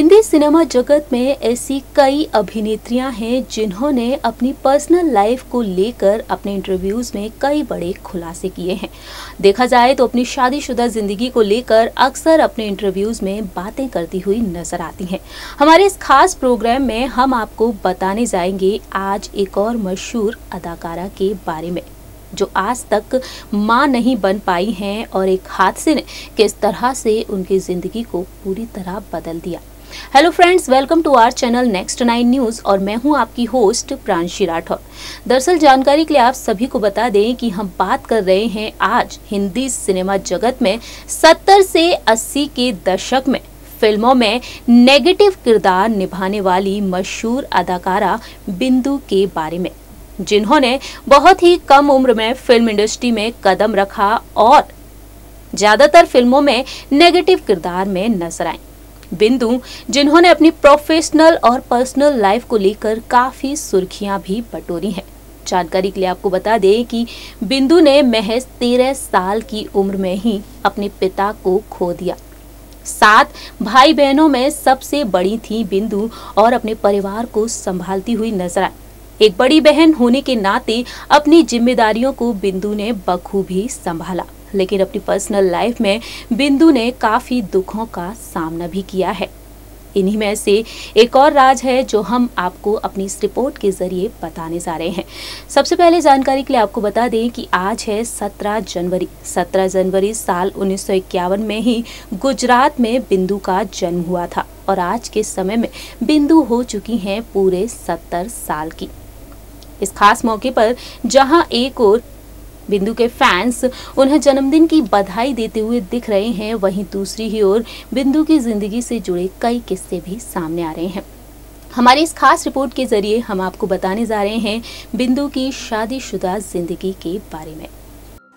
Hindi cinema जगत में ऐसी कई अभिनेत्रियाँ हैं जिन्होंने अपनी पर्सनल लाइफ को लेकर अपने इंटरव्यूज़ में कई बड़े खुलासे किए हैं। देखा जाए तो अपनी शादीशुदा ज़िंदगी को लेकर अक्सर अपने इंटरव्यूज़ में बातें करती हुई नज़र आती हैं। हमारे इस खास प्रोग्राम में हम आपको बताने जाएँगे आज एक और मशहूर अदाकारा के बारे में, जो आज तक माँ नहीं बन पाई हैं और एक हादसे ने किस तरह से उनकी ज़िंदगी को पूरी तरह बदल दिया। Hello friends welcome to our channel next nine news और मैं हूँ आपकी होस्ट प्रांशी राठौर। दरअसल जानकारी के लिए आप सभी को बता दें कि हम बात कर रहे हैं आज हिंदी सिनेमा जगत में 70 से 80 के दशक में। फ़िल्मों में नेगेटिव किरदार निभाने वाली मशहूर अदाकारा बिंदु के बारे में, जिन्होंने बहुत ही कम उम्र में फ़िल्म इंडस्ट्री में कदम रखा और ज़्यादातर फ़िल्मों में नेगेटिव किरदार में नज़र आई। बिंदु, जिन्होंने अपनी प्रोफेशनल और पर्सनल लाइफ को लेकर काफ़ी सुर्खियाँ भी बटोरी हैं। जानकारी के लिए आपको बता दें कि बिंदु ने महज तेरह साल की उम्र में ही अपने पिता को खो दिया। सात भाई बहनों में सबसे बड़ी थी बिंदु और अपने परिवार को संभालती हुई नज़र आई। एक बड़ी बहन होने के नाते अपनी जिम्मेदारियों को बिंदु ने बखूबी संभाला। लेकिन अपनी पर्सनल लाइफ में बिंदु ने काफ़ी दुखों का सामना भी किया है। इन्हीं में से एक और राज है जो हम आपको अपनी इस रिपोर्ट के ज़रिए बताने जा रहे हैं। सबसे पहले जानकारी के लिए आपको बता दें कि आज है 17 जनवरी। 17 जनवरी साल उन्नीस सौ इक्यावन में ही गुजरात में बिंदु का जन्म हुआ था और आज के समय में बिंदु हो चुकी हैं पूरे 70 साल की। इस खास मौके पर जहाँ एक और बिंदु के फैंस उन्हें जन्मदिन की बधाई देते हुए दिख रहे हैं। वहीं दूसरी ही ओर बिंदु की ज़िंदगी से जुड़े कई किस्से भी सामने आ रहे हैं। हमारी इस खास रिपोर्ट के ज़रिए हम आपको बताने जा रहे हैं बिंदु की शादीशुदा ज़िंदगी के बारे में।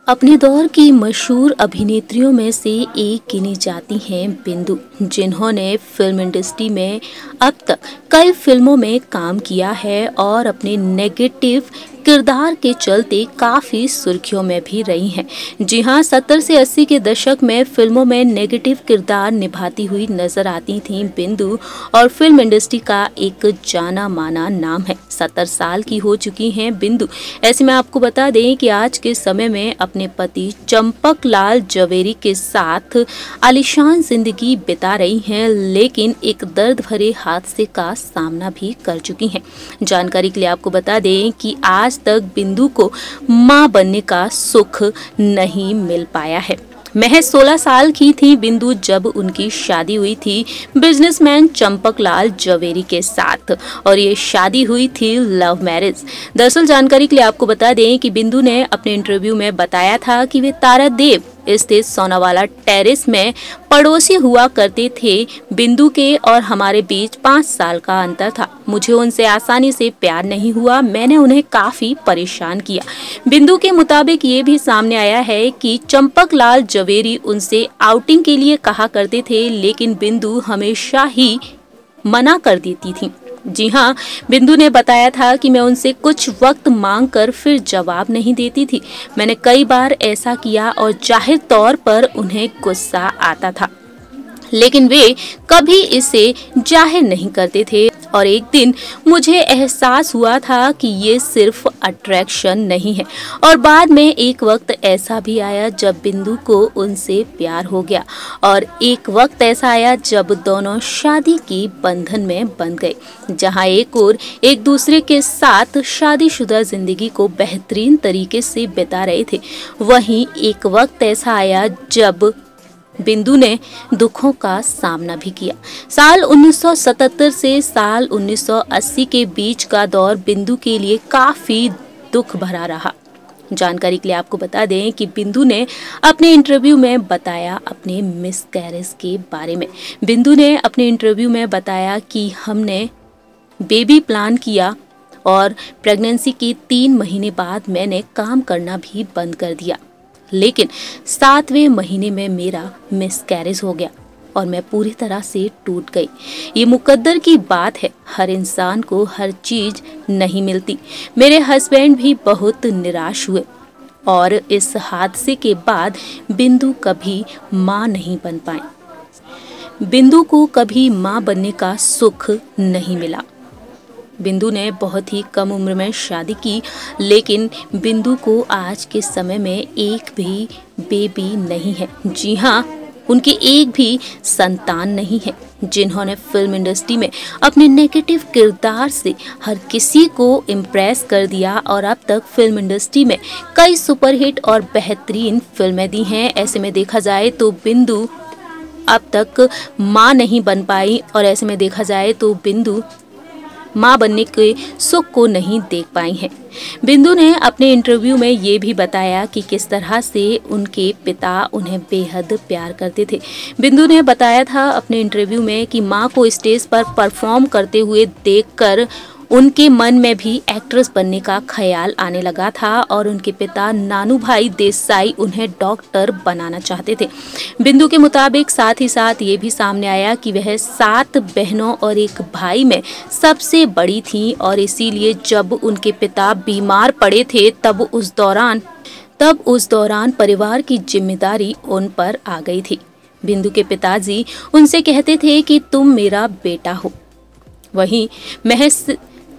अपने दौर की मशहूर अभिनेत्रियों में से एक गिनी जाती हैं बिंदु, जिन्होंने फ़िल्म इंडस्ट्री में अब तक कई फ़िल्मों में काम किया है और अपने नेगेटिव किरदार के चलते काफ़ी सुर्खियों में भी रही हैं। जी हाँ सत्तर से अस्सी के दशक में फ़िल्मों में नेगेटिव किरदार निभाती हुई नज़र आती थी बिंदु और फ़िल्म इंडस्ट्री का एक जाना माना नाम है। सत्तर साल की हो चुकी हैं बिंदु। ऐसे में आपको बता दें कि आज के समय में अपने पति चंपक लाल जवेरी के साथ आलिशान ज़िंदगी बिता रही हैं, लेकिन एक दर्द भरे हादसे का सामना भी कर चुकी हैं। जानकारी के लिए आपको बता दें कि आज आज तक बिंदु को माँ बनने का सुख नहीं मिल पाया है। महज 16 साल की थी बिंदु जब उनकी शादी हुई थी बिजनेसमैन चंपक लाल जवेरी के साथ। और ये शादी हुई थी लव मैरिज। दरअसल जानकारी के लिए आपको बता दें कि बिंदु ने अपने इंटरव्यू में बताया था कि वे तारा देव स्थित सोनावाला टेरिस में पड़ोसी हुआ करते थे। बिंदु के और हमारे बीच पाँच साल का अंतर था। मुझे उनसे आसानी से प्यार नहीं हुआ। मैंने उन्हें काफ़ी परेशान किया। बिंदु के मुताबिक ये भी सामने आया है कि चंपक लाल जवेरी उनसे आउटिंग के लिए कहा करते थे, लेकिन बिंदु हमेशा ही मना कर देती थी। जी हाँ बिंदु ने बताया था कि मैं उनसे कुछ वक्त मांग कर फिर जवाब नहीं देती थी। मैंने कई बार ऐसा किया और ज़ाहिर तौर पर उन्हें गुस्सा आता था। लेकिन वे कभी इसे ज़ाहिर नहीं करते थे। और एक दिन मुझे एहसास हुआ था कि ये सिर्फ़ अट्रैक्शन नहीं है। और बाद में एक वक्त ऐसा भी आया जब बिंदु को उनसे प्यार हो गया और एक वक्त ऐसा आया जब दोनों शादी की बंधन में बंध गए, जहाँ एक और एक दूसरे के साथ शादीशुदा ज़िंदगी को बेहतरीन तरीके से बिता रहे थे। वहीं एक वक्त ऐसा आया जब बिंदु ने दुखों का सामना भी किया। साल 1977 से साल 1980 के बीच का दौर बिंदु के लिए काफ़ी दुख भरा रहा। जानकारी के लिए आपको बता दें कि बिंदु ने अपने इंटरव्यू में बताया अपने मिस कैरेज के बारे में। बिंदु ने अपने इंटरव्यू में बताया कि हमने बेबी प्लान किया और प्रेगनेंसी के तीन महीने बाद मैंने काम करना भी बंद कर दिया। लेकिन सातवें महीने में मेरा मिसकैरेज हो गया और मैं पूरी तरह से टूट गई। ये मुकद्दर की बात है, हर इंसान को हर चीज़ नहीं मिलती। मेरे हस्बैंड भी बहुत निराश हुए और इस हादसे के बाद बिंदु कभी माँ नहीं बन पाए। बिंदु को कभी माँ बनने का सुख नहीं मिला। बिंदु ने बहुत ही कम उम्र में शादी की, लेकिन बिंदु को आज के समय में एक भी बेबी नहीं है। जी हाँ उनके एक भी संतान नहीं है, जिन्होंने फ़िल्म इंडस्ट्री में अपने नेगेटिव किरदार से हर किसी को इम्प्रेस कर दिया और अब तक फ़िल्म इंडस्ट्री में कई सुपरहिट और बेहतरीन फ़िल्में दी हैं। ऐसे में देखा जाए तो बिंदु अब तक माँ नहीं बन पाई और ऐसे में देखा जाए तो बिंदु माँ बनने के सुख को नहीं देख पाई हैं। बिंदु ने अपने इंटरव्यू में ये भी बताया कि किस तरह से उनके पिता उन्हें बेहद प्यार करते थे। बिंदु ने बताया था अपने इंटरव्यू में कि माँ को स्टेज पर परफॉर्म करते हुए देखकर उनके मन में भी एक्ट्रेस बनने का ख्याल आने लगा था और उनके पिता नानू भाई देसाई उन्हें डॉक्टर बनाना चाहते थे। बिंदु के मुताबिक साथ ही साथ ये भी सामने आया कि वह सात बहनों और एक भाई में सबसे बड़ी थी और इसीलिए जब उनके पिता बीमार पड़े थे तब उस दौरान, तब उस दौरान परिवार की ज़िम्मेदारी उन पर आ गई थी। बिंदु के पिताजी उनसे कहते थे कि तुम मेरा बेटा हो। वहीं महज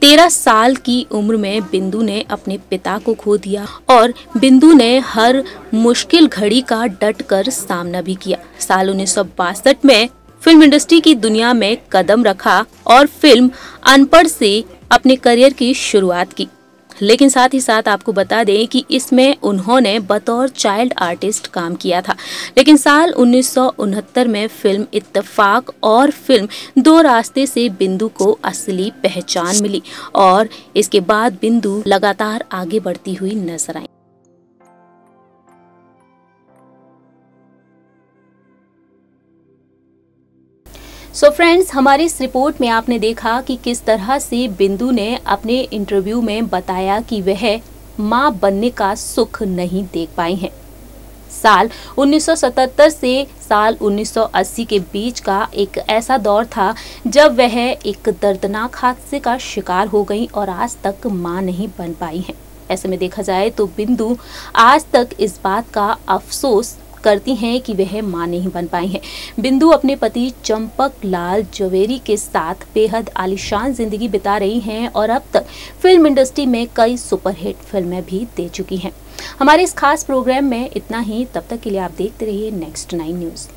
तेरह साल की उम्र में बिंदु ने अपने पिता को खो दिया और बिंदु ने हर मुश्किल घड़ी का डट कर सामना भी किया। साल उन्नीस सौ बासठ में फ़िल्म इंडस्ट्री की दुनिया में कदम रखा और फ़िल्म अनपढ़ से अपने करियर की शुरुआत की। लेकिन साथ ही साथ आपको बता दें कि इसमें उन्होंने बतौर चाइल्ड आर्टिस्ट काम किया था। लेकिन साल उन्नीस सौ उनहत्तर में फ़िल्म इत्तेफाक और फ़िल्म दो रास्ते से बिंदु को असली पहचान मिली और इसके बाद बिंदु लगातार आगे बढ़ती हुई नज़र आई। सो so फ्रेंड्स हमारी इस रिपोर्ट में आपने देखा कि किस तरह से बिंदु ने अपने इंटरव्यू में बताया कि वह माँ बनने का सुख नहीं देख पाई हैं। साल 1977 से साल 1980 के बीच का एक ऐसा दौर था जब वह एक दर्दनाक हादसे का शिकार हो गई और आज तक माँ नहीं बन पाई हैं। ऐसे में देखा जाए तो बिंदु आज तक इस बात का अफसोस करती हैं कि वह माँ नहीं बन पाई हैं। बिंदु अपने पति चंपक लाल जवेरी के साथ बेहद आलिशान ज़िंदगी बिता रही हैं और अब तक फ़िल्म इंडस्ट्री में कई सुपरहिट फ़िल्में भी दे चुकी हैं। हमारे इस खास प्रोग्राम में इतना ही। तब तक के लिए आप देखते रहिए नेक्स्ट नाइन न्यूज़।